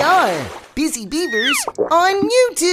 Are Busy Beavers on YouTube.